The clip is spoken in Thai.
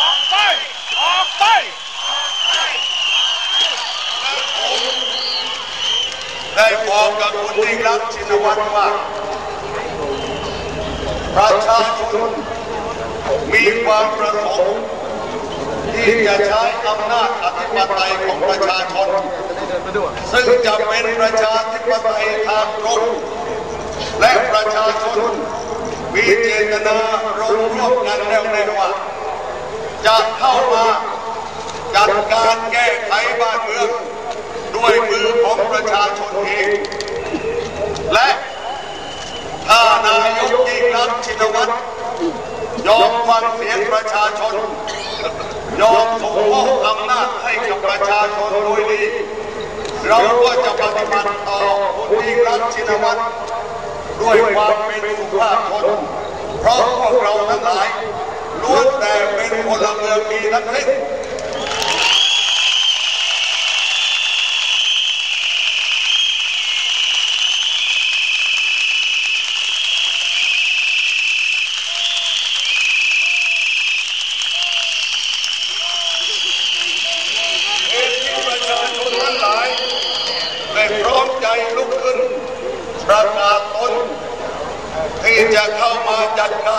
ออกไป ออกไป ได้บอกกับคุณยิ่งรักชินวัตรว่า ประชาชนมีความประสงค์ที่จะใช้อำนาจอธิปไตยของประชาชน ซึ่งจะเป็นประชาธิปไตยทางตรงและประชาชนมีเจตนาร่วมร่วมกันแน่วแน่ว่า จะเข้ามาจัดการแก้ไขบ้านเมือง ด้วยมือของประชาชนเอง และถ้านายกยิ่งรักชินวัตรยอมฟังเสียงประชาชน ยอมส่งมอบอำนาจให้กับประชาชนโดยดีเราก็จะปฏิบัติต่อคุณยิ่งรักชินวัตรด้วยความเป็นสุภาพชนเพราะพวกเราทั้งหลาย พลเมืองดีทั้งสิ้นเหตุที่ประชาชนหลายได้ร้อมใจลุกขึ้นประกาศตนที่จะเข้ามาจัดการ